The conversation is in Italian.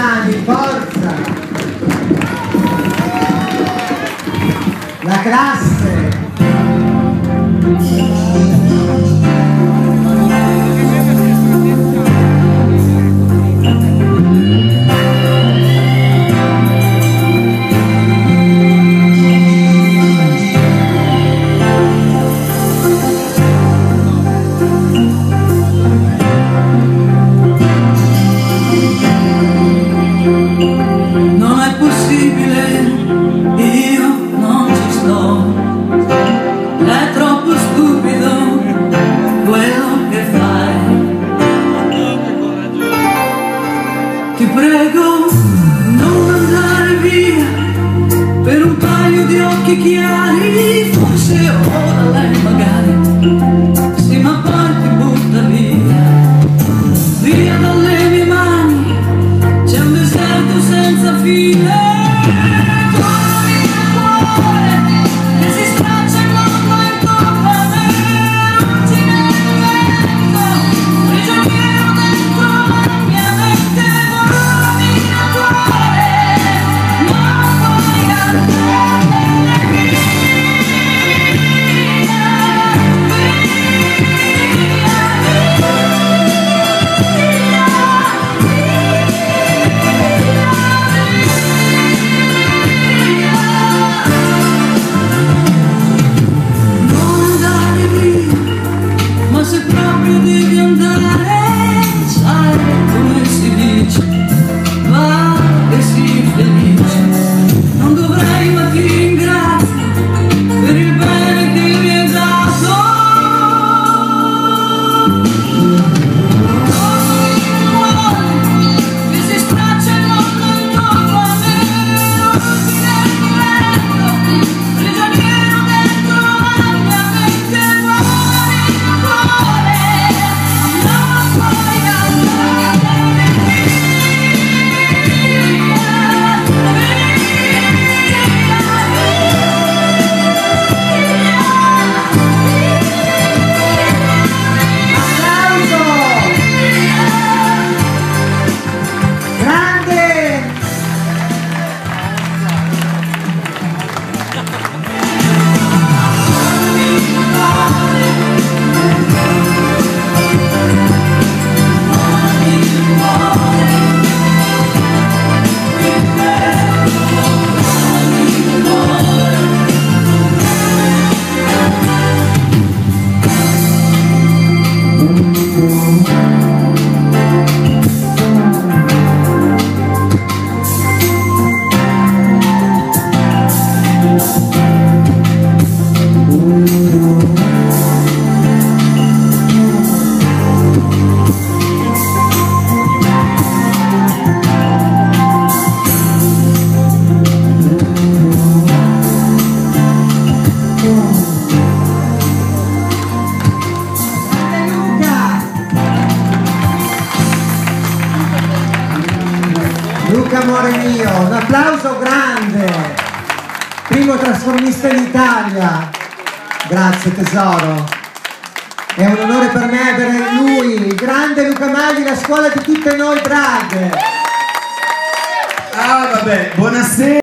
mani, forza! La classe! Ti prego, non andare via. Per un paio di occhi chiari, forse ho Luca amore mio, un applauso grande! primo trasformista in Italia. Grazie tesoro. È un onore per me avere lui, il grande Luca Magli, la scuola di tutte noi drag. Ah vabbè, buonasera.